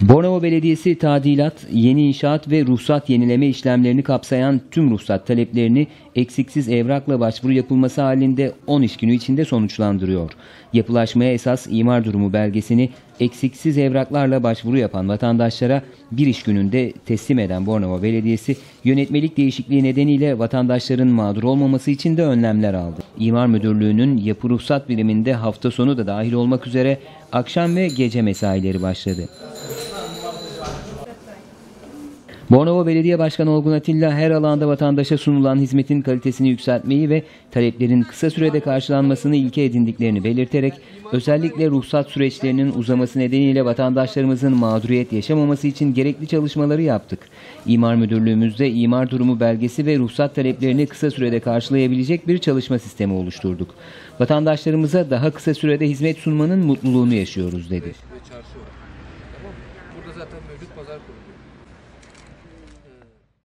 Bornova Belediyesi tadilat, yeni inşaat ve ruhsat yenileme işlemlerini kapsayan tüm ruhsat taleplerini eksiksiz evrakla başvuru yapılması halinde 10 iş günü içinde sonuçlandırıyor. Yapılaşmaya esas imar durumu belgesini eksiksiz evraklarla başvuru yapan vatandaşlara bir iş gününde teslim eden Bornova Belediyesi yönetmelik değişikliği nedeniyle vatandaşların mağdur olmaması için de önlemler aldı. İmar Müdürlüğü'nün yapı ruhsat biriminde hafta sonu da dahil olmak üzere akşam ve gece mesaileri başladı. Bornova Belediye Başkanı Olgun Atilla her alanda vatandaşa sunulan hizmetin kalitesini yükseltmeyi ve taleplerin kısa sürede karşılanmasını ilke edindiklerini belirterek özellikle ruhsat süreçlerinin uzaması nedeniyle vatandaşlarımızın mağduriyet yaşamaması için gerekli çalışmaları yaptık. İmar Müdürlüğümüzde imar durumu belgesi ve ruhsat taleplerini kısa sürede karşılayabilecek bir çalışma sistemi oluşturduk. Vatandaşlarımıza daha kısa sürede hizmet sunmanın mutluluğunu yaşıyoruz dedi. Burada zaten mevcut pazar kuruluyor.